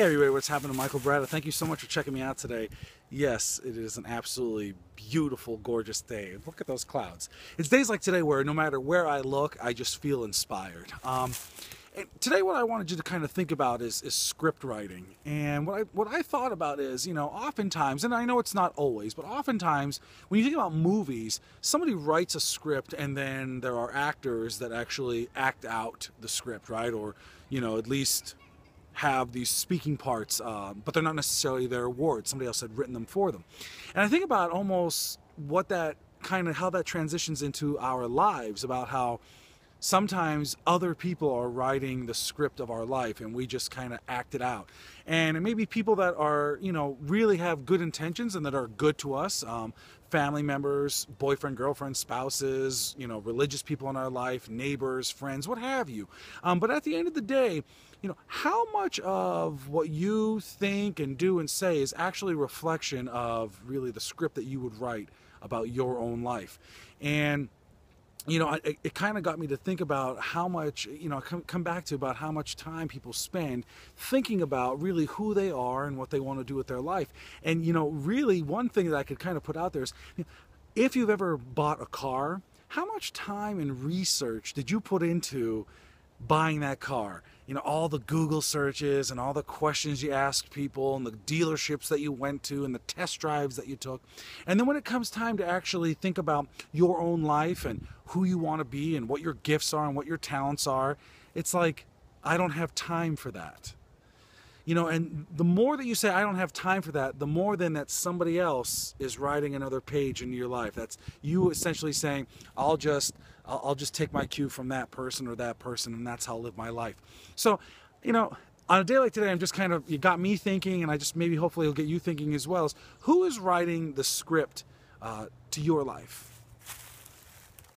Hey everybody, what's happening? Michael Brada. Thank you so much for checking me out today. Yes, it is an absolutely beautiful, gorgeous day. Look at those clouds. It's days like today where no matter where I look, I just feel inspired. Um, and today what I wanted you to kind of think about is, is script writing. And what I, what I thought about is, you know, oftentimes, and I know it's not always, but oftentimes when you think about movies, somebody writes a script and then there are actors that actually act out the script, right? Or, you know, at least have these speaking parts, uh, but they're not necessarily their words. Somebody else had written them for them. And I think about almost what that kind of how that transitions into our lives about how sometimes other people are writing the script of our life and we just kind of act it out. And it may be people that are you know really have good intentions and that are good to us um, family members boyfriend girlfriend spouses you know religious people in our life neighbors friends what have you. Um, but at the end of the day you know how much of what you think and do and say is actually reflection of really the script that you would write about your own life? And you know, it, it kind of got me to think about how much, you know, come, come back to about how much time people spend thinking about really who they are and what they want to do with their life. And, you know, really one thing that I could kind of put out there is if you've ever bought a car, how much time and research did you put into buying that car. You know, all the Google searches and all the questions you asked people and the dealerships that you went to and the test drives that you took. And then when it comes time to actually think about your own life and who you want to be and what your gifts are and what your talents are, it's like, I don't have time for that you know and the more that you say i don't have time for that the more then that somebody else is writing another page into your life. That's you essentially saying i'll just i'll, just take my cue from that person or that person and that's how i'll live my life. So you know on a day like today i'm just kind of you got me thinking and i just maybe hopefully it'll get you thinking as well is who is writing the script uh, to your life